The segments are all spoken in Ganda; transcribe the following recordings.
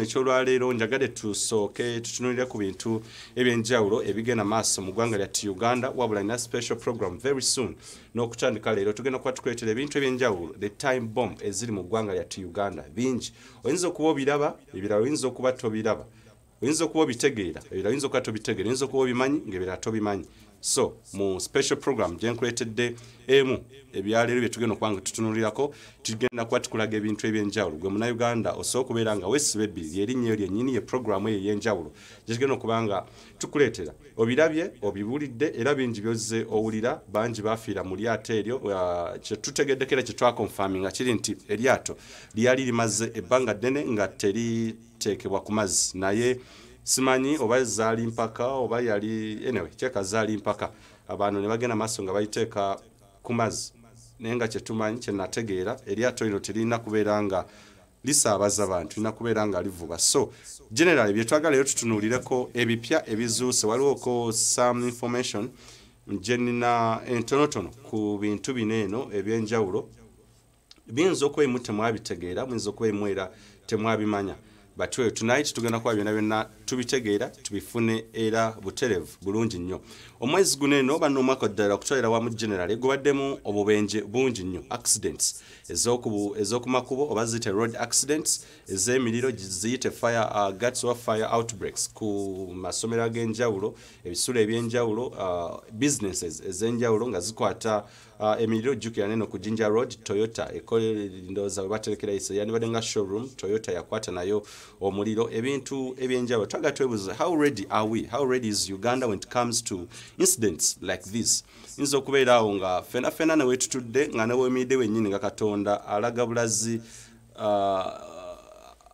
ekyolwaleero njagade tusooke tutunulire ku bintu ebyenjawulo ebigenda maaso mu ggwanga lyatti uganda wabula nina special program very soon. N'okutandika leero tugenda kuba tukuleetera ebintu ebyenjawulo the time bomb eziri mu ggwanga lyatti uganda bingi. Oyinza okuba obiraba ebirala oyinza okuba tobiraba. Oyinza okuba obitegeera ebirala oyinza okuba tobitegeera. Oyinza okuba obimanyi ng'ebirala tobimanyi so mu special program gyenkuleetedde emu ebyaleero byetugenda okubanga tutunulirako tugenda kuba tukulaga ebintu ebyenjawulo. Gwe munauganda osobola okubeera nga wesiba ebbiri lyerinnya eyo lyennyini ye programu eyo ey'enjawulo gyetugenda okuba nga tukuleetera. Obirabye obiwulidde era bingi byozze owulira bangi bafiira mu lyato eryo uh, kyetutegeddeko era kyetwakonfaminga kiri nti eryato lyali limaze ebbanga ddene nga teriteekebwa ku mazzi. Naye simanyi oba zaali mpaka oba yali anyway kyeka zaali mpaka. Abantu ne bagenda maaso nga bayiteeka ku mazzi. Naye nga kyetumanyi kyenategeera eryato lino teririna kubeera nga lisaabaza bantu lirina kubeera nga livuba. So generally byetwagala rero tutunuulireko ebipya ebizuuse waliwoko some information gyenina entonotono ku bintu bino eno ebyenjawulo. Biyinza okuba emu temwabitegeera muyinza okuba emu era temwabimanya but we tonight tugenda kuba byonna byonna tubitegeera tubifune era buterevu bulungi nnyo. Omwezi guno eno oba n'omwaka ddala okutwalira wamu general gubaddemu obubenje bungi nnyo. Accidents ez'okumakubo oba ziyite road accidents ez'emiriro ziyite fire uh, guts or fire outbreaks. Ku masomero ag'enjawulo ebisulo ebyenjawulo uh, businesses ez'enjawulo nga zikwata uh, emiriro jjukira neno ku jinja road toyota ekolendooza we baterekera iso yandibadde nga showroom toyota yakwata nayo omuliro ebintu ebyenjawulo. Twaga twebuuza how ready are we? How ready is uganda when it comes to incidents like this yinza okubeera awo nga fena fena newetutudde nga newemidde wennyini nga katonda alaga bulazi uh,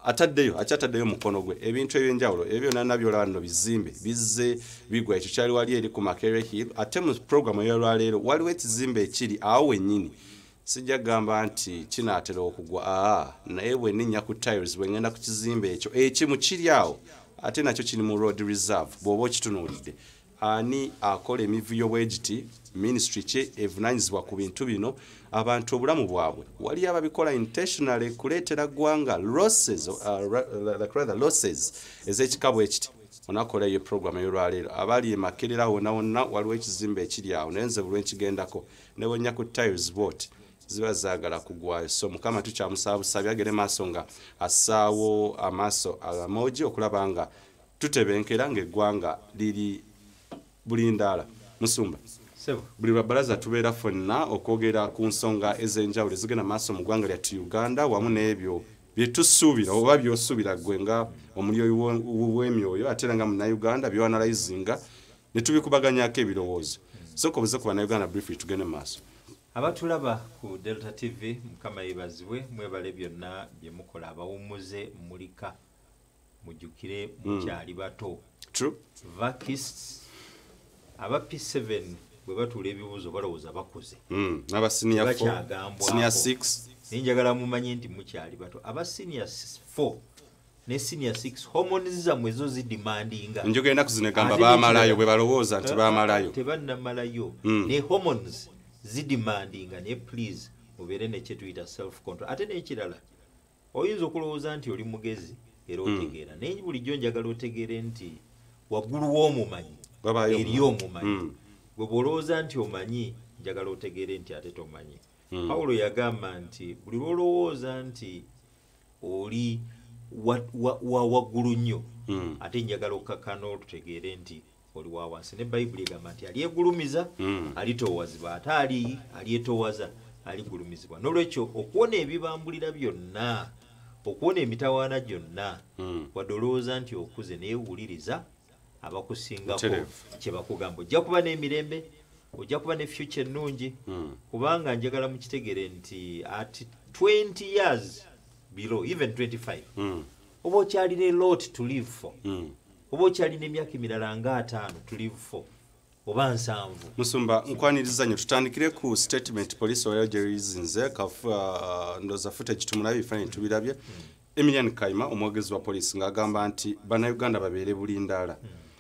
ataddeyo akyataddeyo mukono gwe. Ebintu ebyenjawulo ebyo byonna nabyolaba nno bizimbe. Bizze bigwa ekyo kyali wali eri ku makere hill. Ate mu programu eyolwaleero waliwo ekizimbe ekiri awo wennyini. Sijja kugamba nti kinaatera okugwa. Aa naye bweninnya ku tiles bwengenda ku kizimbe ekyo. Ekimu kiri awo ate nakyo kiri mu road reserve bw'oba okitunuulidde ani akola emivuyo bwegiti ministry kye evunanyizibwa ku bintu bino abantu obulamu bwabwe. Wali ababikola intentionally kuleetera ggwanga losses, uh, rather losses ez'ekikabo ekiti. Onakola eyo program eyolwaleero. Abali emakerera wonna wonna waliwo ekizimbe ekiri awo naye nze bulwenkigendako newenya ku tiles bot ziba zaagala kugwayo so mukama tukyamusaba busabi agere maaso nga assaawo amaaso amogi okulaba nga tutebenkera ngaeggwanga liri bulindaala musumba. Buli lwabalaza tubeera fonna okwogera ku nsonga ez'enjawulo ezigenda maaso mu ggwanga lyattu uganda wamu n'ebyo byetusuubira oba byosuubira gwe nga omulyo w'emyoyo ate era nga munnauganda byoanalizinga ne tubikubaganyako ebirowoozo. Soka obuze ku bannayuganda briefly tugende mu maaso. Abatulaba ku delta tv mukama yebazibwe mwebale byonna bye mukola. Abawumuze mulika. Mujjukire mukyali bato. True. Vakists aba p7 bwe batuula ebibuuzo balowooza bakuze Mm, four, Bakyagambwako. senior six. Naye njagala mumanye nti mukyali bato. Aba senior 4 ne senior 6 homoni zammwe ezo zidimandinga. Njogenda kuzinegamba Ate baamalayo n'ekirala- bwe balowooza nti baamalayo. Tebannamalayo Mm. ne hormones zidimandinga naye please mubeere nekyetuyita self control ate n'ekirala oyinza okulowooza nti oli mugezi era otegeera. Naye bulijjo njagala otegeere nti waggulu w'omumanyi eri omumanyi. bwe bwolowooza nti omanyi njagala otegeere nti ate tomanyi Mm. pawulo yagamba nti buli lwolowooza nti oli wa- wa- wa waggulu nnyo Mm. ate njagala okkakkana olutegeere nti oli wa wansi ne bayibuli egamba nti alyegulumizwa Mm. alitowazibwa ate ali alyetowaza aligulumizibwa n'olwekyo okuwona ebibambulira byonna okuwona emitawaana gyonna wadde olowooza nti okuze neewuliriza abakusingako Butereevu. kye bakugamba ojja kuba n'emirembe ojja kuba ne future ennungi Mm. kubanga njagala mukitegere nti at 20 years below even 25 Mm. oba okyalina elot to live for Mm. oba okyalina emyaka emirala nga ataano to live for oba nsanvu musumba nkwaniriza nnyo tutandikire ku statement police oyo gyerizinze ndoza footage tumulabye ebifaananyi tubirabye emilian kaima omwogezi wa poliisi ng'agamba nti bannayuganda babeere bulindaala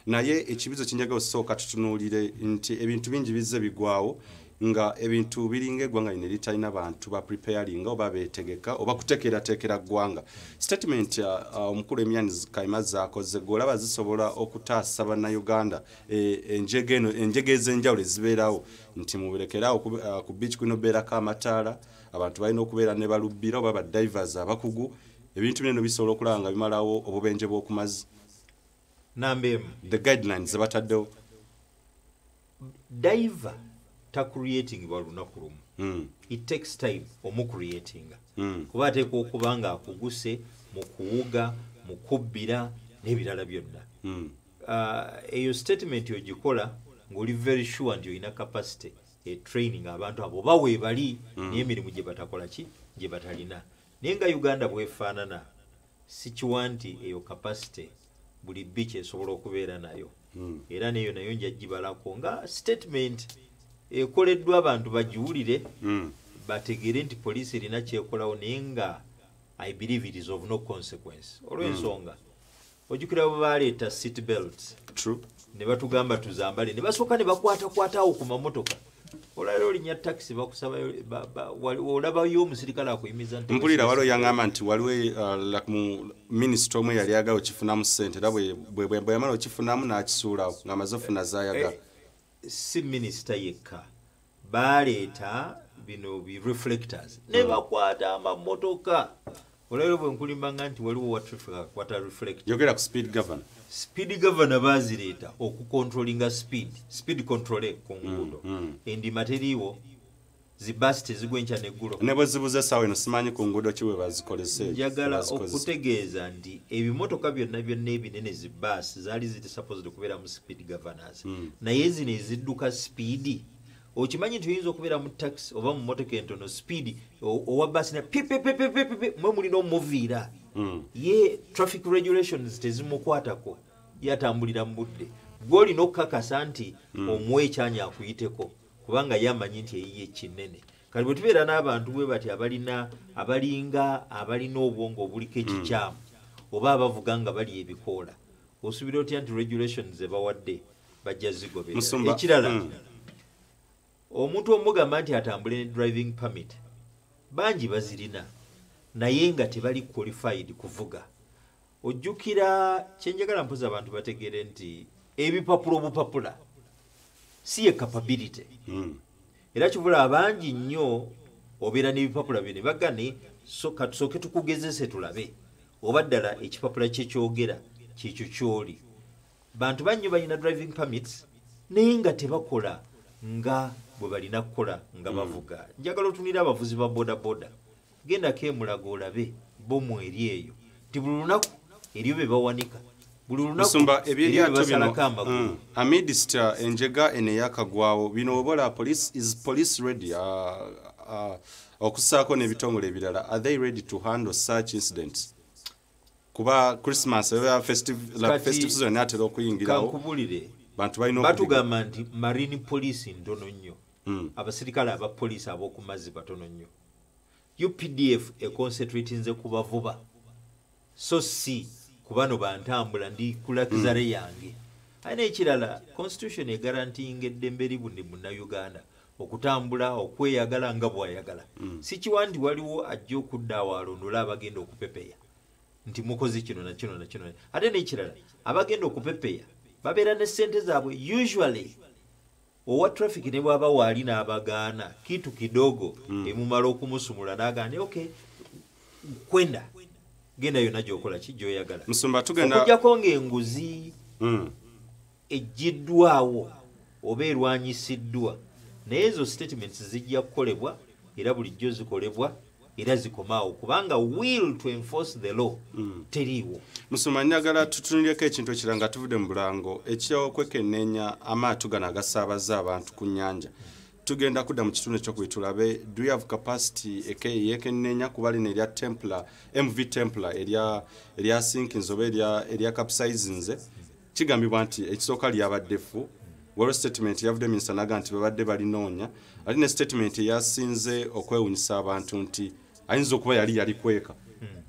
naye ekibizo kinjaga osooka tutunuulire nti ebintu bingi bizze bigwawo nga ebintu biringa eggwanga lino eritalina bantu ba preparing oba betegeka oba kuteekerateekera ggwanga. Statement uh, uh, omukulu emyani kaima zakoze gwe olaba zisobola okutaasa bannayuganda enjege eno enjege ez'enjawulo ezibeerawo nti muberekeraawo ku- uh, ku beach kuno beerako amataala abantu balina okubeera ne balubbira oba badivers abakugu ebintu bino bisobola okulaba nga bimalawo obubenje bw'okumazzi namba emu the guidelines zebataddewo. Diver takureatingibwa lunaku lumu. Mm, it takes time omucreatinga mm, kuba ateeka okuba nga akuguse mu kuwuga mu kubbira n'ebirala byonna. Mm, Ah, eyo statement ogikola ng'oli very sure nti olina capacity etraining abantu abo. Oba weebali naye emirimu gye batakola ki? Gye batalina. Naye nga uganda bwefaanana sikiwa nti eyo capacity buli beach esobola okubeera nayo. Mm. era neyo nayo njagibalako nga statement ekoleddwa abantu bagiwulire Mm. bategere nti poliisi erina kyekolawo naye nga i believe it is of no consequence. Olw'ensonga ojjukira bwe baleeta seat belt true. ne batugamba tuzambale ne basooka ne bakwatakwatawo ku mamotoka olala olinya takisi bakusabayo ba- ba- wali- olabayo omusirikale akuyimiza mpulira waliwo yaŋŋamba nti waliwo uh, mu minisita omu eyali agala okifunamu ssente era bwe- yamala okifunamu n'akisuulawo ng'amaze ofuna zaayagala si minisita yekka. Baleeta bino bi reflectors. Ne bakwata amamotoka. Olero bwe nkulimbanga nti waliwo wa traffic akwata reflector yogera ku speed governor speed governor bazireeta okucontrolinga speed speed control ku nguudo. Mm. endima teriiwo zibaasi tezigwa enkya neggulo ne bwe zibuze essaawa eno simanyi ku nguudo ki bwe bazikolese njagala okutegeeza nti ebimotoka byonna byonna ebinene zi baasi zaali ziti supposed okubeera mu speed governors. Naye zino ezidduka speedi okimanyi nti oyinza okubeera mu taxi oba mu motoka entono speedi owa baasi na mwe mulina omuviira Mm. ye traffic regulations tezimukwatako yatambulira mu budde. Gwolina okukakasa nti omuwa ekyanya akuyiteko kubanga ye amanyi nti eyiye kinene. Kati bwe tubeera n'abantu bwe bati abalina abalinga abalina obwongo obuliko ekikyamu oba abavuga nga bali ebikoola osuubira otya nti regulations zebawadde bajja zigobera? Ekirala. Omuntu omugamba nti atambule ne driving permit bangi bazirina naye nga tebali qualified kuvuga. Ojjukira kyenjagala mpoza abantu bategere nti ebipapula obupapula si ye capability. Mm. era kivula abangi nnyo obeera n'ebipapula byo ne bagane so katusooke tukugezese tulabe oba ddala ekipapula kyekyogera kyekyo kyoli. Bantu bannyo balina driving permits naye nga tebakola nga bwe balina kukola nga bavuga. Njagala otunira abavuzi ba bodaboda gendako emulaga olabe bomu eri eyo nti buli lunaku eriyo be bawanika. Buli lunaku musumba eriyo be ebyeryato bino mm, amidst uh, enjega eno eyakagwawo bino obola police is police ready? Uh, uh, okusaako n'ebitongole ebirala. Are they ready to handle such incidents? Kuba christmas oba festive, season atera okuyingirawo. bantu balina batugamba nti marine police ntono nnyo. Mm. Abasirikale aba poliisi ab'oku mazzi batono nnyo. Updf econcentratinze ku bavuba. So si ku bano bantambula ndi kulakizale yange. Alina ekirala constitution egarantinga eddembe libunde munnayuganda okutambula okweyagala nga bwayagala. Sikiwa nti waliwo ajja okuddaawo alondola abagenda okupepeya. Nti mukoze kino na kino na kino. Ate n'ekirala abagenda okupepeya babeera ne ssente zaabwe usually owa traffic ne bwaba waali n'abagaana kitu kidogo emumala okumusumula n'agaana ok kwenda genda yonna gyokola ki gyoyagala musumba tugenda okujjako ng'enguzi Mm. eggiddwawo oba erwanyisiddwa naye ezo statements zijja kukolebwa era bulijjo zikolebwa era zikomaawo kubanga will to enforce the law teriiwo. Musuma njagala tutunulireko ekintu ekirala nga tuvudde mu bulango ekyokwekenneenya amaato gano agasaabaza abantu ku nnyanja. Tugenda kudda mu kitundu ekyokubiri tulabe do you have capacity eke- eyekenneenya kuba lino erya templar mv templar erya sinkins oba erya capsizinze kigambibwa nti ekisooka lyabadde ffu waliwo statement yavudde minisita naga nti babadde balinoonya ate ne statement eyasinze okwewunyisa abantu nti ayinza okuba yali yali kweka.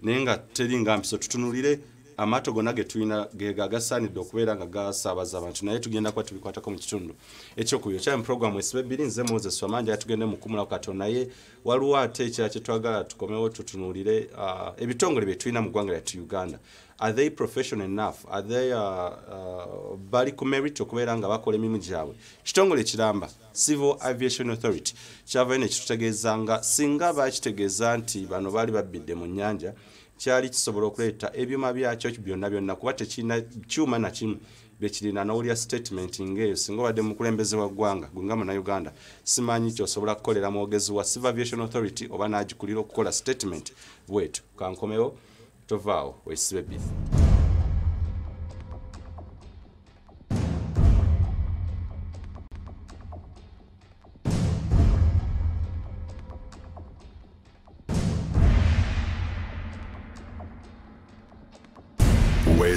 Naye nga teri nga mpiso tutunulire amaato gonna ge tulina gega agasaanidde okubeera nga gasaabaza abantu. Naye tugenda kuba tubikwatako mu kitundu. Ekyokubiri okyali mu programu esibe bbiri nze moses wamanja tugende mukumulaku katono. Naye waliwo ate ekirala kyetwagala tukomewo tutunuulire uh, ebitongole bye tulina mu ggwanga lyattu uganda are they professional enough? Are they uh, uh, bali ku merit okubeera nga bakola emirimu gyabwe? Kitongole kiramba. Civil aviation authority. Kyavayo nekitutegeeza nga singa bakitegeeza nti bano baali babbidde mu nnyanja kyali kisobola okuleeta ebyuma byakyo byonna byonna kuba tekirina kyuma nakimu byekirina nowulya statement ngaeyo singa obadde mukulembeze wa ggwanga gwenga munauganda simanyi kyosobola kukolera mwogezi wa civil aviation authority oba nagikulira okukola statement bwetu. Kankomewo czuwał ojś swypis.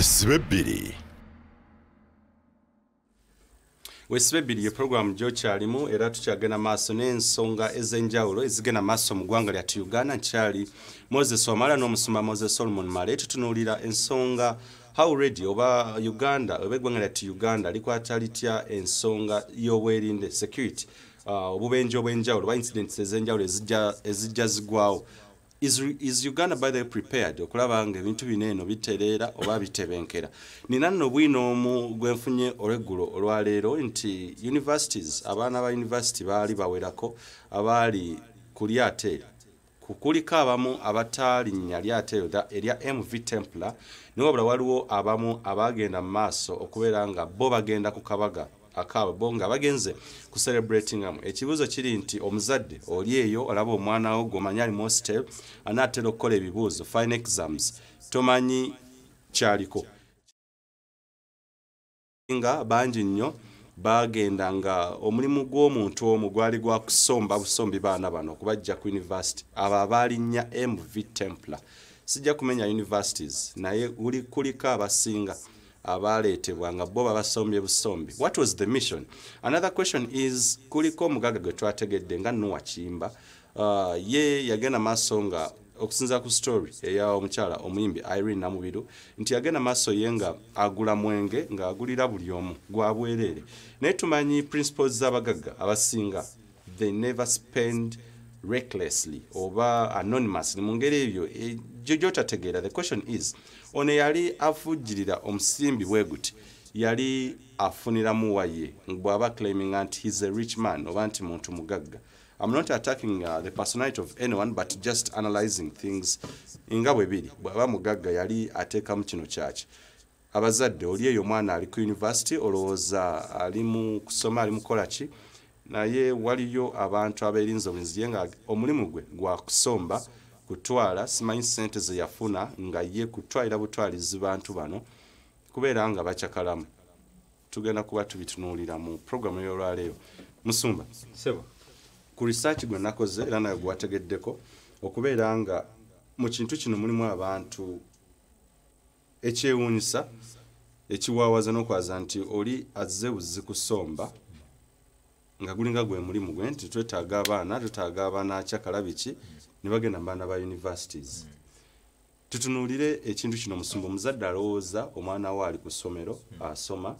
Swipity. Bbiri ye puroguramu gyokyalimu era tukyagenda maaso n'ensonga ez'enjawulo ezigenda maaso mu ggwanga lyattu uganda nkyali moses wamala n'omusumba moses solomon male. Tutunuulira ensonga how ready oba uganda oba eggwanga lyattu uganda likwata litya ensonga y'obwerinde security? Uh, obubenje obw'enjawulo oba incidents ez'enjawulo ezijja zigwawo is, uganda by the prepared? Okulaba nga ebintu bino eno bitereera oba bitebenkera. Nina nno bwino omu gwenfunye olweggulo olwaleero nti universities abaana ba university baali bawerako abaali ku lyato eryo. Kukuliko abamu abatalinnya lyato eryo erya mv templar niwe wabula waliwo abamu abagenda mu maaso okubeera nga bo bagenda ku kabaga akaabwe bo nga bagenze ku celebratingamu ekibuuzo kiri nti omuzadde oli eyo olaba omwana wo gwomanyi ali mu hostel anaatera okukola ebibuuzo fine exams. Tomanyi kyaliko. Nga bangi nnyo bagenda nga omulimu gw'omuntu omu gwali gwa kusomba busombi baana bano okubajja ku university. Abo abalinnya mv templar. Sijja kumenya universities naye uli kuliko abasinga abaleetebwa nga bo babasombye busombi. What was the mission? Another question is kuliko omugaga gwe twategedde nga nuwa kimba uh, ye yagenda maaso nga okusinza ku story eya omukyala omuyimbi irene namubiru nti yagenda maaso ye nga agula mwenge ng'agulira buli omu gwa bwereere naye tumanyi principles z'abagagga abasinga they never spend recklessly oba anonymously mu ngeri ebyo eh, gyo gyotategeera. The question is ono yali avujjirira omusimbi bwe guti yali afuniramu waye. Bw'aba claiming nti he's a rich man oba nti muntu mugagga. I'm not attacking uh, the personality of anyone but just analyzing things nga bwe biri. Bw'aba mugagga yali ateekamu kino kyaki? Abazadde oli eyo omwana ali ku university olowooza ali mu kusoma ali mukola ki? Naye waliyo abantu abeerinza obwenziye nga omulimu gwe gwa kusomba kutwala simanyi sente ze yafuna nga ye kutwalira butwalizi bantu bano kubeera nga bakyakalamu. Tugenda kuba tubitunuulira mu programu y'olwaleero musumba ku research gwe nakoze era nawe gwategeddeko okubeera nga mu kintu kino mulimu abantu ekyewuunyisa ekiwaawaza n'okwaza nti oli azze buzzi kusomba nga gulinga gwe mulimu gwe nti twetaaga abaana twetaaga abaana akyakala biki ne bagenda mu baana ba universities. Tutunuulire ekintu kino musumba. Omuzadde alowooza omwana we ali ku ssomero asoma.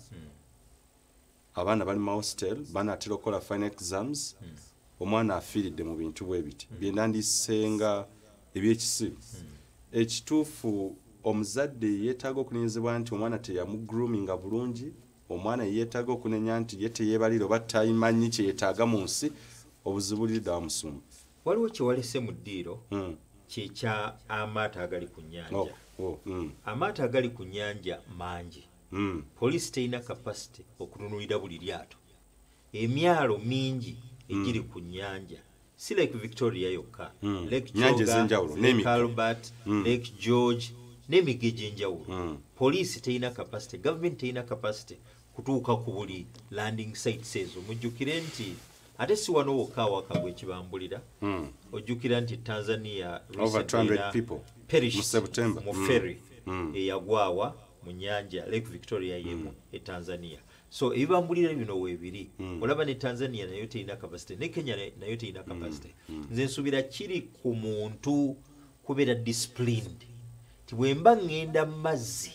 Abaana bali mu hostel banaatera okukola fine exams. Omwana afiiridde mu bintu bwe biti. Byenandisenga ebyekisiru. Ekituufu omuzadde yeetaaga okunenyezebwa nti omwana teyamugroominga bulungi. Omwana yeetaaga okunenya nti ye teyeebalira oba tayimanyi kyeyeetaaga mu nsi. Obuzibu buliridde amusumba waliwo kyewalese mu ddiiro Mm. kyekya amaato agali ku Oh, nnyanja. Oh, mm, amaato agali ku nnyanja mangi. Mm, poliisi terina kapasite okutunulira buli lyato. Emyalo mingi egiri ku nnyanja. Si lake victoria yokka. Lake ez'enjawulo, lake george n'emigga egy'enjawulo. Poliisi terina kapasite gavumenti terina kapasite kutuuka ku buli landing sites ezo. Mujjukire nti ate si wano wokka awakagwa ekibambulira mm. ojjukira nti tanzania Over recently 200 na- people. perished mu September. mu Mm. ferry Mm. eyagwawa mu nyanja lake victoria yemu e tanzania. So ebibambulira bino weebiri. Olaba ne tanzania nayo terina kapasite ne kenya nayo terina kapasite nze nsuubira kiri ku muntu kubeera disciplined. Nti bwe mba ŋŋenda mu mazzi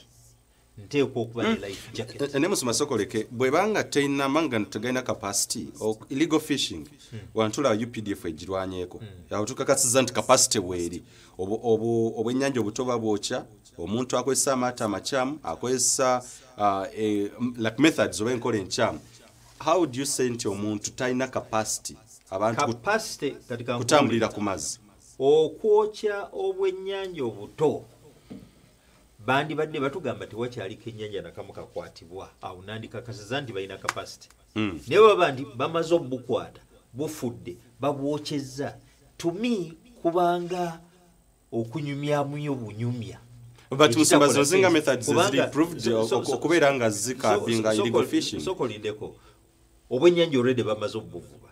nteekwa okuba ne life jacket. ne musoma sokoleke bwebanga teinama nga tegalina capacity illegal fishing wantula updf egirwanyeeko. Awo tukakasiza nti capacity obu- obwennyanja obuto babwokya omuntu akozesa amaato amakyamu akozesa uh, m- like methods oba enkola enkyamu how do you say nti omuntu talina capacity abantu kutambulira ku mazzi? Okwokya obwennyanja obuto bandibadde batugamba tewakyaliko ennyanja nakamu kakwatibwa. Awo nandikakasiza nti balina kapasite Mm. naye baba nti bamaze obukwata bufudde babwokyezza. Tumi kubanga okunyumyamuyo bunyumya zino zinga methods ziri proved okubeera nga zikabinga so- illegal soko- fishing. sokolindeko obwennyanja olwedde bamaze obuvuba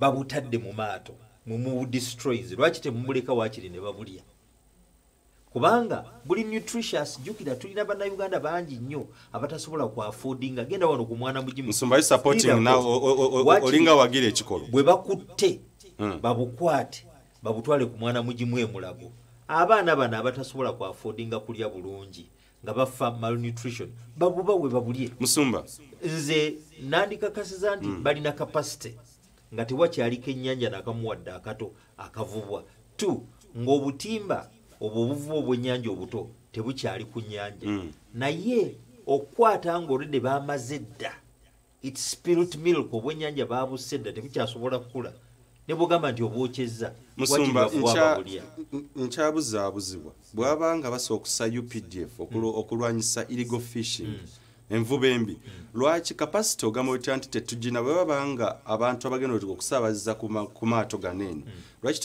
babutadde mu maato mumubudestroys lwaki temumuleka wakiri ne babulya kubanga buli nutritious jukira tulina bannayuganda bangi nnyo abatasobola kwafoodinga genda wano ku mwana mugimu musumba you supporting Leader now? Ko- o- o- o- Wakiri- olinga wagira ekikolo. bwe bakutte Mm. babukwate babutwale ku mwana mugimu emulago. Abaana bano abatasobola kwafoodinga kulya bulungi nga bafa malnutrition babubawe babulye. Musumba. Nze nandikakasiza nti balina kapasite nga tewakyaliko ennyanja nakamuwadde akato akavubwa. T ng'obutimba obwo obuvuba obwennyanja obuto tebukyali ku nnyanja. Mm. naye okukwata ng'olwedde bamaze dda its spirit milk obwennyanja babuse dda tebukyasobola kukula. Ne bwogamba nti obwokyezza musumba nkyabuzaabuzibwa bwaba nga basookusa updf okulu- okulwanyisa illegal fishing envuba embi lwaki kapasite ogamba otya nti tetugina? Bwe baba nga abantu abagenda okusaabaziza ku ma- ku maato ganeeno lwaki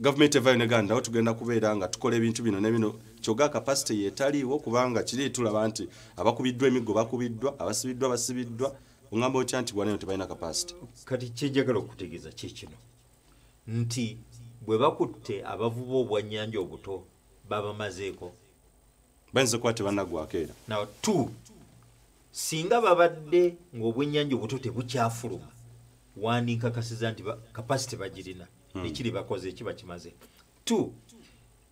gavumenti evayo neganda awo tugenda kubeera nga tukola ebintu bino nebino kyoga kapasite yetaliiwo kubanga kiri tulaba nti abakubiddwa emiggo bakubiddwa abasibiddwa basibiddwa ogamba otya nti bwaneeno tebalina kapasite kati kyenjagala okutegeeza kikino nti bwe bakutte abavuba obwannyanja obuto babamazeeko. Bayinza okuba tebannagwako era. Now two singa babadde ng'obwennyanja obuto tebukyafuluma wandinkakasiza nti kapasite bagirina ekiri bakoze ekiba kimaze two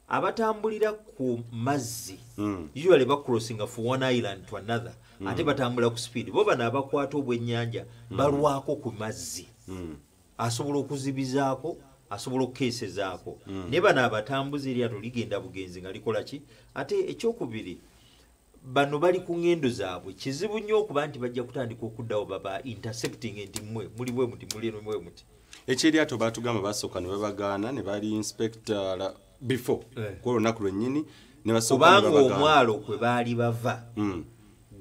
abatambulira ku mazzi. Mm. usually bacrossinga from one island to another. Ate batambula ku speed. Bo bano abakwata obwennyanja balwako ku mazzi. Mm. asobola okuzibizaako asobola okukeesezaako naye bano abatambuza eryato ligenda bugenzi nga likola ki? Ate ekyokubiri bano bali ku ngendo zaabwe. Kizibu nnyo okuba nti bajja kutandika okuddawo baba intercepting nti mmwe muli bwe muti muli eno bwe muti ekyeryato batugamba basooka ne babagaana ne bali inspectora before Eh. ku olunaku lwennyini ne basooka ne kubanga babagaana. omwalo kwe baali bava Mm.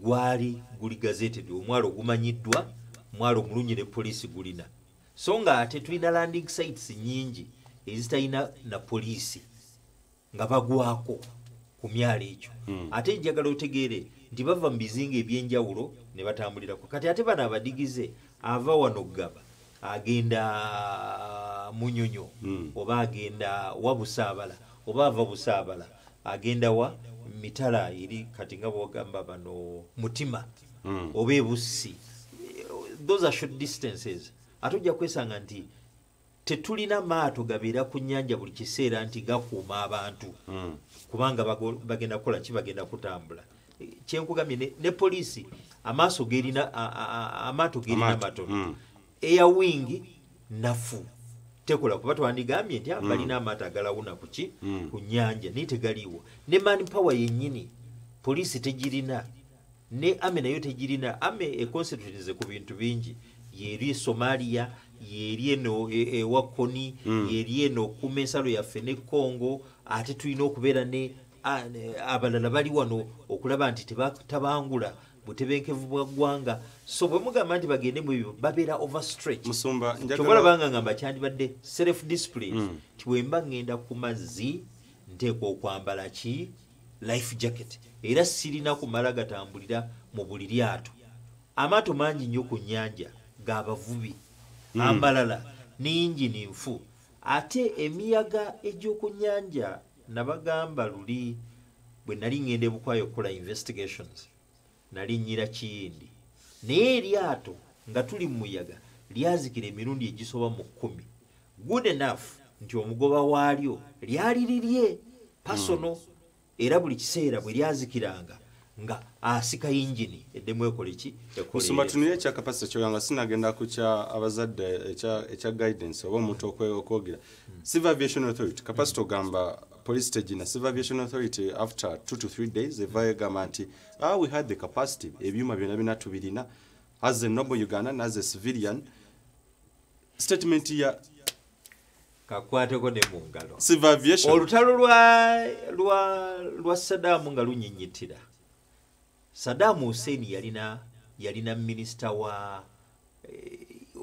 gwali guli gazeted omwalo ogumanyiddwa omwalo omulungi ne poliisi gulina so nga ate tulina landing sites nyingi ezitalina na poliisi nga bagwako ku myalo egyo Mm. ate njagala otegeere nti bava mu bizinga ebyenjawulo ne batambulirako kati ate bano abadigize ava wano gaba agenda munyonyo Mm. oba agenda wa busaabala oba ava busaabala agenda wa mitala eri kati nga bwogamba bano mutima. Mm. oba ebussi those are short distances. Ate ojja kwesanga nti tetulina maato gabeera ku nnyanja buli kiseera nti gakuuma abantu. Mm. kubanga bagenda kukola ki? Bagenda kutambula. Kyenkugambye ne, ne poliisi amaaso gerina amaato gerina matono mm. airwing nafu tekola kuba twandigambye nti mm. balina amaato agalawuna ku ki Mm. ku nyanja naye tegaliiwo ne manpower yennyini poliisi tegirina ne ame nayo tegirina ame econcentratize ku bintu bingi yeri e somalia yeri eno e- ewa koni Mm. yeri eno okuuma ensalo yaffe ne congo ate tulina okubeera ne- abalala bali wano okulaba nti tebatabangula butebenkevu bwa ggwanga. So bwe mugamba nti bagende mu ebyo babeera overstretch musumba njagala- kyobalabanga ngamba kyandibadde self discipline. Mm. ti bwemba ngenda ku mazzi nteekwa okwambala ki? Life jacket. Era sirina kumala gatambulira mu buli lyato. Amaato mangi nnyo ku nnyanja g'abavubi Mm. amalala n'ingini nfu. Ate emiyaga egy'oku nnyanja nabagamba luli bwe nali ngenda ebukwayo okukola investigations nali nnyira kiyindi. Naye eryato nga tuli mu muyaga lyazikira emirundi egisoba mu kkumi. Good enough nti omugoba waalyo lyali lirye pasono era buli kiseera bwe lyazikiranga nga asika yingini eddemu ekole ki musumba tunire ekya kapasite kyoyanga sinagenda ku kya abazadde ekya- guidance oba omuntu okwogera. Civil aviation authority kapasite ogamba police tegina civil aviation authority after two to three days evayo egamba nti ah, we had the capacity ebyuma byonna bina tubirina. As a noble ugandan as a civilian statement ya kakwateko ne mu ngalo civil aviation. Olutalo lwa lwa lwa saddaamu nga lunyinyitira. Sadamu hussein yalina yalina minisita wa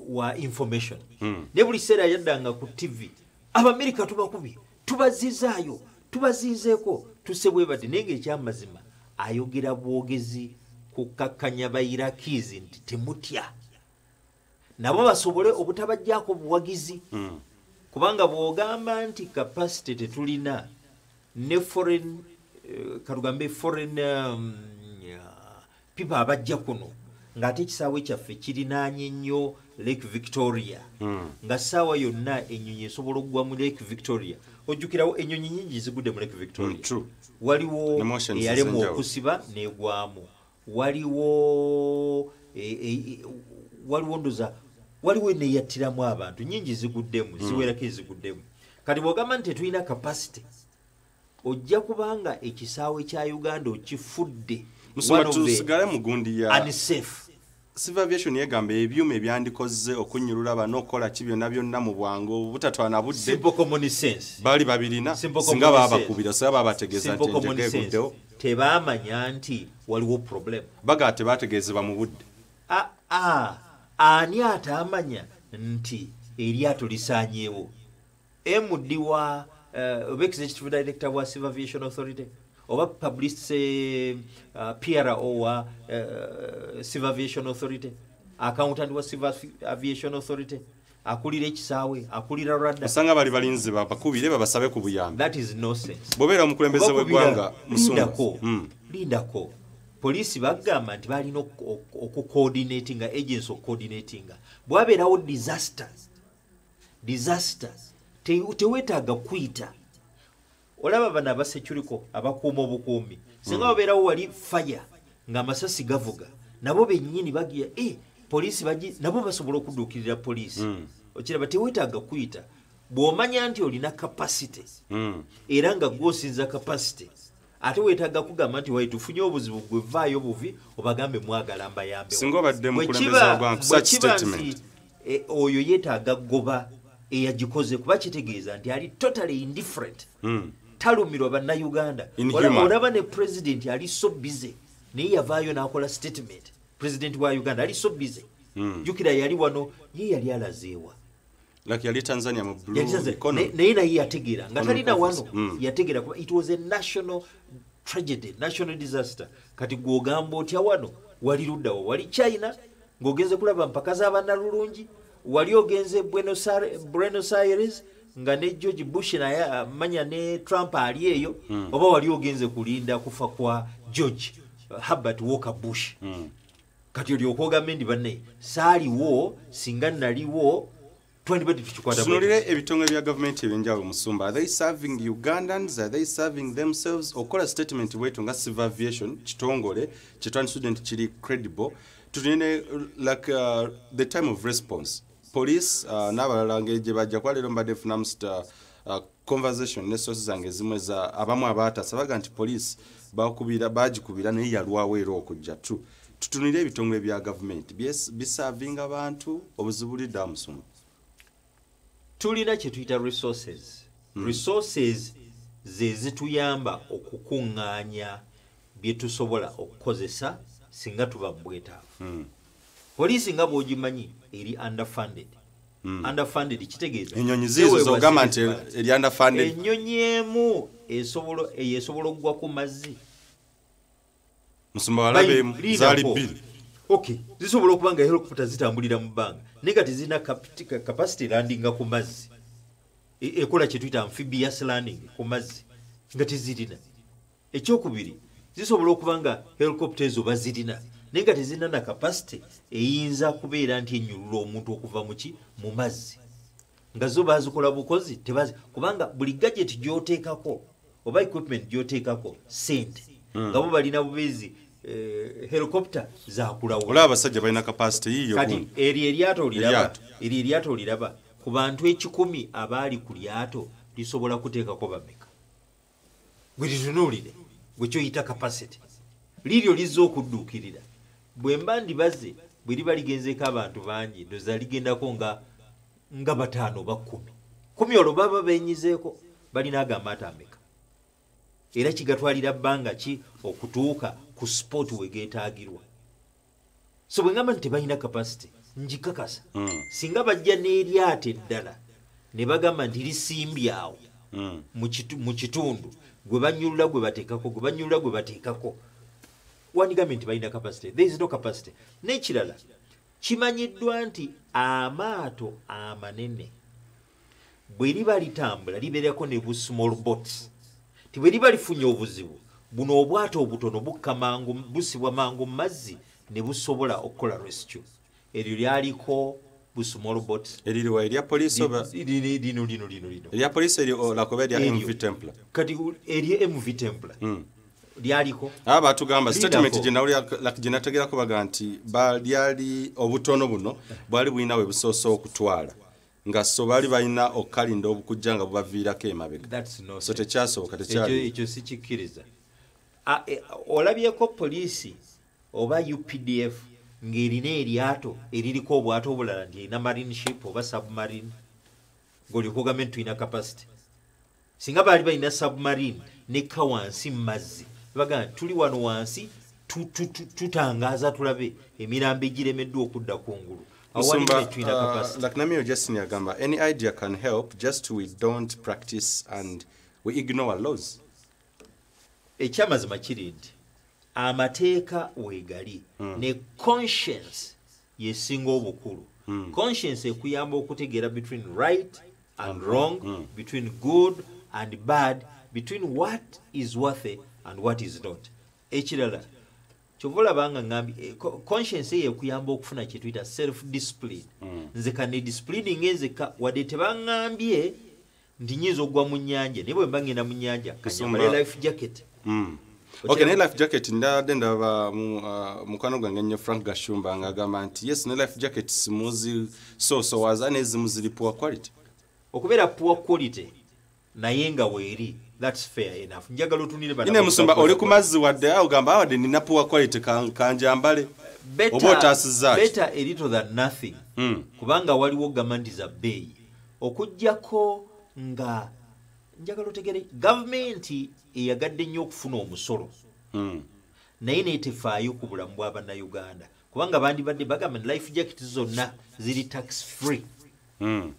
wa information. Mm. ne buli kiseera yaddanga ku tv abamerika tubakubye tubazizaayo tubaziizeeko tusebwe bati naye ngaekyamazima ayogera bwogezi kukakkanya bairakizi nti temutya. Nabo basobole obutabajjaako buwagizi. Mm. kubanga bw'ogamba nti capacity tetulina ne foreign eh, katugambe foreign um, uh, people abajja kuno. Ng'ate ekisaawe kyaffe kirinaanye nnyo lake victoria. Mm. nga saawa yonna enyonyi esobola okugwa mu lake victoria ojjukirawo enyonyi nyingi zigudde mu lake victoria. Mm, waliwo ez'enjawulo. okusiba negwamu waliwo e, e, e, waliwo ndoza waliwo neyattiramu abantu nyingi ziguddemu ziwerako eziguddemu kati bwogamba nti tetulina kapasite ojja kubanga ekisaawe kya uganda okifudde tusigale mu gundi ya unsafe civil aviation yegamba ebyuma ebyandikoze okunyulula bano okukola ki byonna byonna mu bwangu butatwana budde. Baali babirina singa babakubira singa babategeeza nti enjega eguddewo tebaamanya nti waliwo problem. Bagaa tebategeezebwa mu budde. Ah, ah, ani ataamanya nti eryato lisaanyeewo? Md wa uh, oba executive director wa civil aviation authority oba publicity uh, pro wa uh, civil aviation authority. Accountant wa civil Avi- aviation authority. Akulira ekisaawe akulira rada osanga bali balinzi babakubire babasabe ku buyambi. That is nonsense. Bw'obeera omukulembeze w'eggwanga lindako. Mm. lindako. Poliisi bagamba nti balina okucoordinatinga agency okucoordinatinga bwabeerawo disaster disaster te- teweetaaga kwita olaba bano abasecuriko abakuuma obukuumi singa wabeerawo wali fire ng'amasasi gavuga nabo bennyini bagira e poliisi bagi nabo basobola okudduukirira poliisi Mm. okiraba teweetaaga kuyita bw'omanya nti olina kapasite Mm. era nga gwosinza kapasite ate weetaaga kugamba nti wai tufunye obuzibu gwe vaayo buvi obagambe mwagala mbayambe Singa obadde mukulembeze w'eggwanga, such statement. oyo yeetaaga goba eyagikoze kuba kitegeeza nti ali totally indifferent Mm. Talumirwa bannayuganda. Inhuman. Olaba- ne president ali so busy naye yavaayo n'akola statement. President wa uganda ali so busy. Mm. jukira yali wano ye yali alazeewa. Like yali tanzania ne- naye naye yategeera. Nga talina wano. Mm. yategeera kuba it was a national tragedy national disaster. Kati gwogamba otya wano? Wali luddawo wali china ng'ogenze kulaba mpaka z'abannalulungi wali ogenze Buenos Aire- buenos aires nga ne george bush naye amanya ne trump ali eyo oba wali ogenze kulinda kufa kwa george uh, herbert walker bush. Mm. kati olyoka ogambe ndi sali saaliwo singa naliwo tutunulire ebitongole bya gavumenti ebyenjawulo musumba are they serving ugandans? Are they serving themselves? Okola statement bwetu nga civil aviation kitongole kyetwandisudde nti kiri credible. Tunene like uh, the time of response police uh, n'abalala ngeri gye bajja kuba leero mbadde funamu uh, conversation ne sources zange ezimu eza abamu abaatasa baga nti police bakubira bagikubira naye yalwawo era okujja tu. Tutunire ebitongole bya gavumenti bisavinga abantu obuzibulidde amusumba tulina kye tuyita resources. Resources ze zituyamba okukuŋŋaanya bye tusobola okukozesa singa tuba mu bwetaavu. Mm. Poliisi nga bw'ogimanyi eri underfunded. Underfunded kitegeeza. Enyonyi ziizo zogamba nti eri underfunded. Ennyonyi emu esobola eyo esobola okugwa ku mazzi. Musumba walabe Bayi- zaali bbiri okay zisobola okuba nga helicopter zitambulira mu bbanga. Naye nga tezirina capacity landinga ku mazzi. E- ekola kye tuyita amphibious landing ku mazzi nga tezirina. Ekyokubiri zisobola okuba nga helicopter ezo bazirina naye nga tezirina na capacity eyinza kubeera nti enyulula omuntu okuva mu ki? Mu mazzi. Nga zo bazikola bukozi tebazi kubanga buli gadget gyoteekako oba equipment gyoteekako sente nga bo balina bubizi eh, helicopter zakulawula abasajja balina kapasite yiyo kati eryo eryato oliraba eryo eryato oliraba. Ku bantu ekikumi abaali ku lyato lisobola kuteekako bameka? Gwe litunuulire gwe kyoyita kapasity liiryo lizza okudduukirira bwe mba ndibaze bwe liba ligenzeeko abantu bangi ndoza ligendako nga nga bataano oba kumi. Kumi olwo baba benyizeeko balina agamba atameka era kigatwalira bbanga ki? Okutuuka ku sport wegeetaagirwa so bwe ngamba nti tebalina kapasity njikakasa Mm. singa bajja n'eryato eddala ne bagamba nti lisimbye awo. Mm. kitu- mu kitundu gwe banyulula gwe bateekako gwe banyulula gwe bateekako wandigambe nti balina capacity. There is no capacity. N'ekirala kimanyiddwa nti amaato amanene bwe liba litambula libeerako ne bu small boats ti bwe liba lifunye obuzibu buno obwato obutono bukka mangu busibwa mangu mu mazzi ne busobola okukola rescue. Eryo lyaliko bu small boats eririwa erya poliisi oba lino lino lino lino erya poliisi eri lakoba erya Eryo. mv templar. Kati eri mv templar. Mm. Lyaliko? Aba batugamba Linda statement ko. gyenawulira gyenategerako baga nti balyali obutono buno bwali bulina we busoosa okutwala. Nga so baali balina okukalinda obukujja nga bubaviirako emabega. So tekyasoboka ekyo tekyali. Ekyo sikikkiriza. Ah, eh, olabyeko poliisi oba updf ng'erina eryato eririko obwato obulala nti erina marine ship oba submarine? Ngaolikugamba nti tulina capacity. Singa baali balina submarine nekka wansi mu mazzi bagamba tuli wano wansi tu- tu- tu- tutangaaza tulabe emirambo egiremeddwa okudda kungulu musumba tulina capacity. lakinamio justin yagamba any idea can help just we don't practice and we ignore laws. Ekyamazima kiri nti amateeka weegali ne conscience yesinga obukulu. Conscience ekuyamba okutegeera between right and wrong between good and bad between what is worthy and what is not. Ekirala kyova olabanga ngambye eh, co- conscience eyo ekuyamba okufuna kyetuyita self discipline nze kane disciplining enzeka wadde tebaŋŋambye nti nyinza okugwa mu nyanja naye bwe mba ngenda mu nyanja kanyambale life jacket. Mm. Okay ne life jacket ndabadde ndaba uh, mukwano gwange nnyo frank gashumba ng'agamba nti yes ne life jacket muzisoosowaza nezimu ziri poor quality. Okubeera poor quality naye nga weeri thats fair enough. Njagala otunire abo- musumba oli ku mazzi wadde awo gamba awadde nina poor quality kan- kanjambale. Better- oba otaasizza ki better a little than nothing. Mm. kubanga waliwo gamandi za bbeeyi. Okugjako nga njagala otegere gavumenti eyagadde nnyo okufuna omusolo. Mm. naye naye tefaayo ku bulamu bwa bannayuganda. Kubanga bandibadde bagamba life jacket zonna ziri tax free Mm.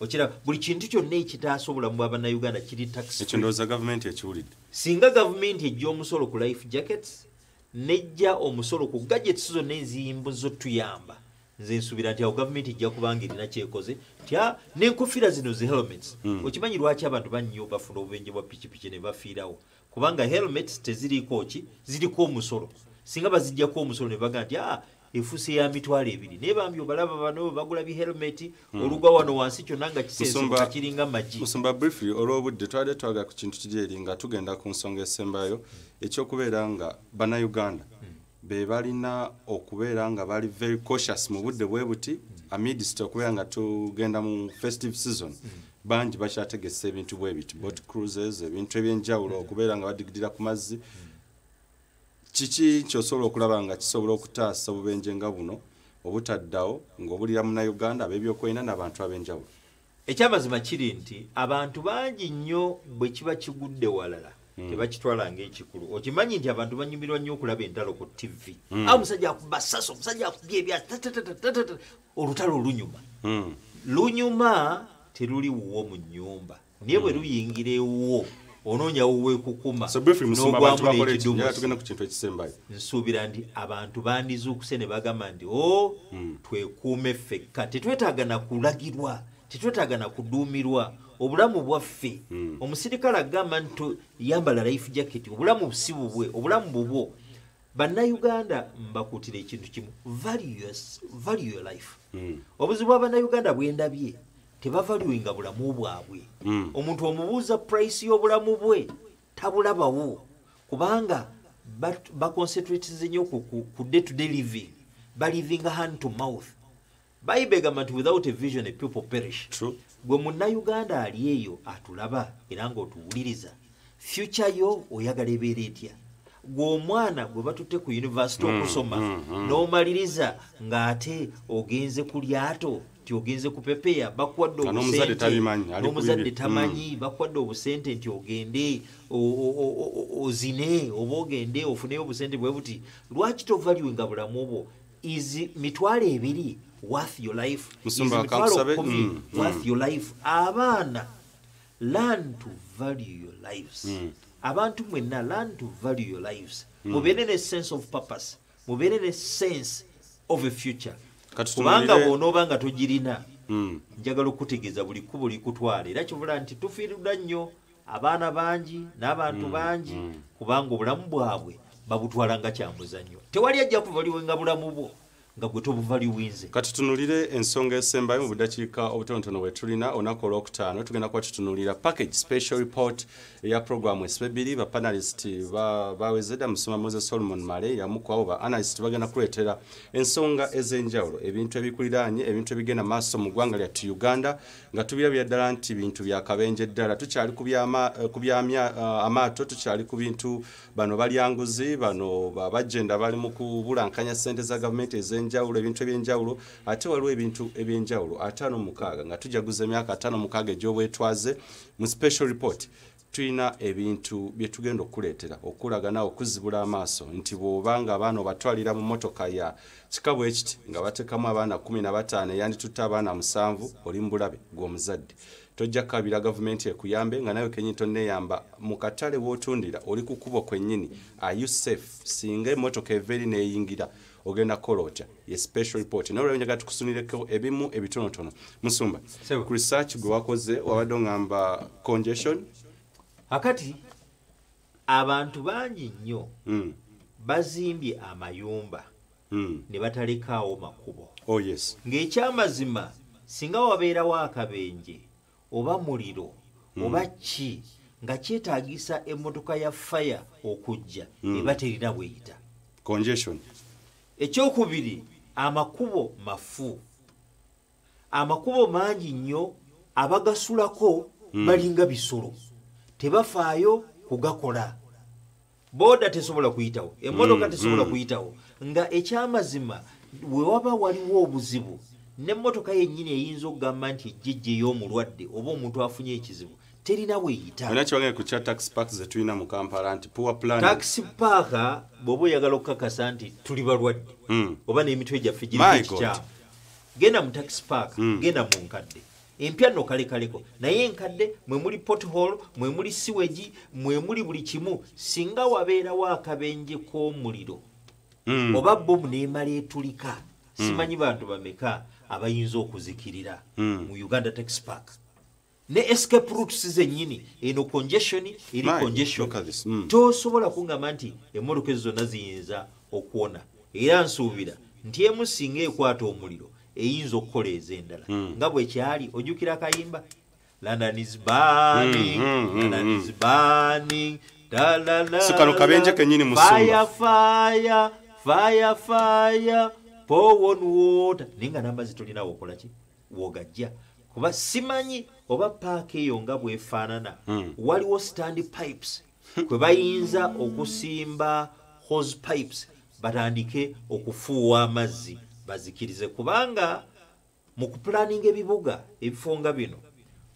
Okiraba buli kintu kyonna ekitaasa obulamu bwa bannayuganda kiri tax ekyo ndowooza gavumenti ekiwulidde. Singa gavumenti ejja omusolo ku life jackets nejja omusolo ku gadgets zonna eziyimbu zotuyamba nze nsuubira nti awo gavumenti ejja kubanga erina kyekoze ti "Ah, n'enkofiira zino zi helmets. Okimanyi lwaki abantu bannyo bafuna obubenje bwa pikipiki ne bafiirawo? Kubanga helmets teziriiko ki? Ziriko omusolo. Singa bazijjako omusolo ne baga nti "Ah, efuuse ya mitwalo ebiri. Naye bambi obalaba bano bagula bihelmeti olugwa wano wansi kyonna nga Musumba- kiringa magi musumba briefly olw'obudde twabadde twagala ku kintu kiri eri nga tugenda ku nsonga esembayo ekyokubeera nga bannayuganda be balina okubeera nga bali very cautious mu budde bwe buti amidst okubeera nga tugenda mu festive season bangi bakyategesa ebintu bwe biti bot cruises ebintu ebyenjawulo okubeera nga badigidira ku mazzi kiki kyosobola okulaba nga kisobola okutaasa obubenje nga buno obutaddawo ng'obulira munnayuganda ab'ebyokwerinda n'abantu ab'enjawulo? Ekyamazima kiri nti abantu bangi nnyo bwe kiba kigudde walala tebakitwala ngaekikulu okimanyi nti abantu banyumirwa nnyo okulaba entalo ku tv a omusajja akuba sasa omusajja akubye ebya olutalo lunyuma. Mm. lunyuma teruli wuwo mu nnyumba. Naye bwe luyingira ewuwo onoonya wuwo ekukuma so briefly musumba abantu n'ogwamu bakola eki njagala n'ekidumosi tugenda ku kintu ekisembayo nsuubira nti abantu bandizuukuse ne bagamba nti o twekuume ffekka. Tetwetaaga na kulagirwa tetwetaaga na kuduumirwa. Obulamu bwaffe omusirikale agamba nti yambala life jacket. Obulamu si bubwe obulamu bubwo. Bannayuganda mbakuutira ekintu kimu value your- life. Obuzibu bw'abannayuganda bwendabye tebavaluinga bulamu bwabwe. Mm. omuntu omubuuza purayisi y'obulamu bwe tabulabawo. Kubanga baconcentratize nnyo ku- day to day living. Balivinga hand to mouth. Bayibuli egamba nti without a vision a people perish. Gwe munnayuganda ali eyo atulaba era ng'otuwuliriza future yo oyagala ebeera etya? Gwe omwana gwe batutte ku univesity okusoma n'omaliriza ng'ate ogenze ku lyato nti ogenze kupepeya bakuwadde Nga obusente. tamanyi bakuwadde obusente nti ogende ozine oba ogende ofuneyo obusente bwe buti lwaki tovaluinga bulamu bwo? Is mitwalo ebiri worth your life? Is Musumba, mitwalo kankusabe, kumi mm, worth your life? Abaana learn to value your lives. Abantu mwenna learn to value your lives. Mubeere ne sense of purpose. Mubeere ne sense of a future kubanga bw'onooba nga togirina Mm. njagala okutegeeza buli kkubo likutwala era kivula nti tufiirirwa nnyo abaana bangi n'abantu bangi kubanga obulamu bwabwe babutwala nga kyamuzannyo. Tewali ajja kuvaliwenga bulamu bwo nga gwe tobuvaliwinze katutunulire ensonga esembayo mu budakiika obutonotono bwe tulina olunaku olwokutaano. Tugenda kuba tutunulira package special report eya programu esibebiri bapanalist bawezedda musoma moses solomon male yamu ku abo ba analyst bagenda kuleetera ensonga ez'enjawulo. Ebintu ebikuliraanye ebintu ebigenda maaso mu ggwanga lyattu uganda nga tubirabira ddala nti bintu byakabenje ddala. Tukyali ku byama- ku byamya eh, amaato tukyali ku bintu bano balyanguzi bano babajenda bali mu kubulankanya sente za gavumenti ez'enjawulo ebintu ebyenjawulo ate waliwo ebintu ebyenjawulo ataano mukaaga nga tujaguza emyaka ataano mukaaga egy'obwetwaze mu special report tulina ebintu bye tugenda okuleetera okulaga nawe okuzibula amaaso nti bw'obanga abaana obatwalira mu motoka ya kika bwe kiti nga batekamu abaana 15 eyanditutte abaana musanvu oli mu bulabe gw'omuzadde tojja kukabira gavumenti ekuyambe nga nawe kenyini tonneeyamba mu katale w'otundira oli ku kkubo kwennyini are you safe? Singa emmotoka eva eri neeyingira ogenda kukola otya ye special report. Naye olwabyo njagala tukusunireko ebimu ebitonotono. Musumba ku research gwe wakoze wabadde ogamba congestion? Akati abantu bangi nnyo mm. bazimbye amayumba Mm. ne batalekaawo makubo. Oh yes. Ng'ekyamazima singa wabeerawo akabenje oba muliro oba ki nga kyetaagisa emmotoka ya faya okujja eba terina bweyita. Congestion ekyokubiri amakubo mafu. Amakubo mangi nnyo abagasulako balinga bisolo tebafaayo kugakola. Booda tesobola kuyitawo emmotoka tesobola kuyitawo nga ekyamazima we waba waliwo obuzibu n'emmotoka yennyini eyinza okugamba nti ejjejja ey'omulwadde oba omuntu afunye ekizibu terina bweyita olina kiwangae ku kya tax park zetulina mu kampala nti poor plan takisi paaka bw'oba oyagala okukakasa nti tuli balwadde Mm. oba n'emitwe gyaffe ekikyamu genda mu takisi paaka genda mu nkadde. Empya nno kalekaleko naye enkadde mwe muli pothole mwe muli siwegi mwe muli buli kimu singa wabeerawo akabenje k'omuliro Mm. oba bomu neemala etulika simanyi bantu bameka abayinza okuzikirira mu uganda tax park ne escape routes zennyini eno congestion eri congestion. Mm. tosobola kungamba nti emmotoka ezo zonna ziyinza okuwona era nsuubira nti emu singa ekwata omuliro eyinza okukola ez'endala nga bwekyali ojjukira akayimba london is burning Mm, mm, london mm, is burning da, la, la, So kano kabenje la. kennyini musumba. Fire, fire, fire, fire, pour on water naye nga namba zitolinawo okola ki wogajja kuba simanyi oba paaka eyo nga bwefaanana waliwo stand pipes. Kwe bayinza okusimba hose pipes batandike okufuuwa amazzi bazikirize. Kubanga mu kupulaninga ebibuga ebifo nga bino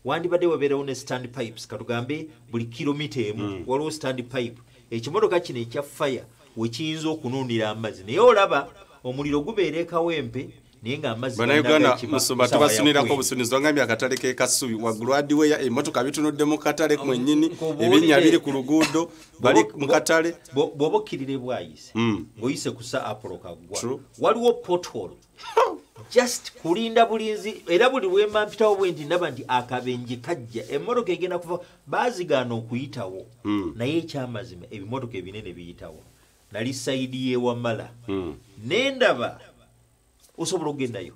wandibadde wabeerawo ne stand pipes. Katugambe buli kilomita emu waliwo stand pipe. Ekimotoka kino ekya fire wekiyinza okunuunira amazzi. Naye olaba omuliro gubeera ekawempe naye ng'amazzi bannayuganda gannagakima musumba tubasunirako obusunizi wangambye akatale ke kasubi waggulu adiweya emmotoka bitunudde mu katale mwennyini ebinnya biri ku luguudo bali mu katale. bwo- bw'oba okkirira bwayise Mm. ng'oyise ku sa apolo kaggwa waliwo pothole. Just kulinda bulinzi era buli lwemba mpitawo bwe nti ndaba nti akabenje kajja emmotoka egenda kuva baazigaana okuyitawo. Mm. naye ekyamazima ebimotoka ebinene biyitawo. Nali sayidi y'ewamala Mm. nendaba osobola okugendayo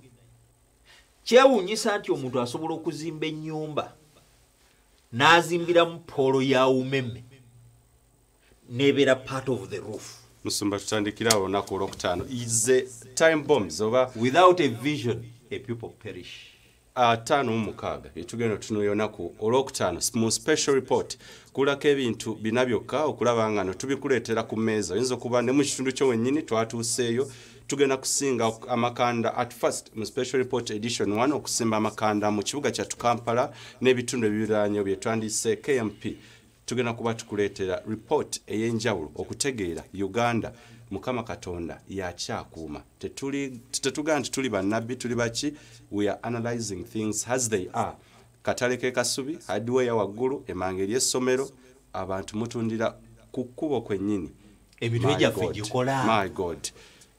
kyewuunyisa nti omuntu asobola okuzimba ennyumba n'azimbiramu poolo ya umeme nebeera part of the roof. Musumba tutandikira awo olunaku olwokutaano. Ize time bombs oba without a vision a people perish. Ataano mu mukaaga etugenda otunuulira olunaku olwokutaano. Mu special report kulako ebintu bina byokka okulaba nga no tubikuleetera ku mmeeza. Oyinza okuba ne mu kitundu kyo wennyini twatuuseeyo tugenda kusinga amakanda at first mu special report edition 1 okusimba amakanda mu kibuga kyattu kampala n'ebitundu ebibiraanyo bye twandise kmp tugenda kuba tukuleetera report ey'enjawulo okutegeera uganda. Mukama katonda yakyakuuma tetugamba nti tuli bannabbi tuli baki? We are analyzing things as they are. Katale ke kasubi hardware waggulu emanga ery'essomero abantu mutundira ku kkubo kwennyini. Emirimu My gyaffe God. gikola. My God.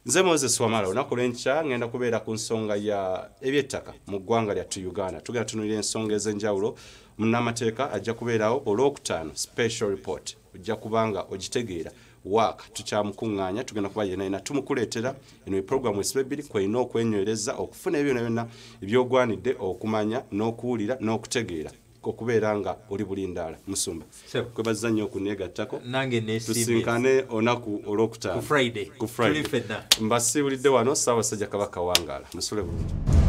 Nze moses wamala olunaku lwenkya ngenda kubeera ku nsonga ya ebyettaka mu ggwanga lyattu uganda. Tugenda tunulira ensonga ez'enjawulo munnamateeka ajja kubeerawo olwokutaano special report ojja kubanga ogitegeera. Waaka tukyamukuŋŋaanya tugenda kuba yena yena tumukuleetera. Eno eprogramu esiba ebbiri kwolina okwenywereza okufuna ebyo byonna byonna ebyogwanidde okumanya n'okuwulira n'okutegeera okubeera nga oli bulindaala musumba. Kwebaza nnyo okuneegattako nesimbye tusinkane olunaku olwokutaano. Ku friday. Mbasiibulidde wano saabasajja kabaka wangaala musule bulungi